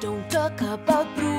don't talk about Bruce.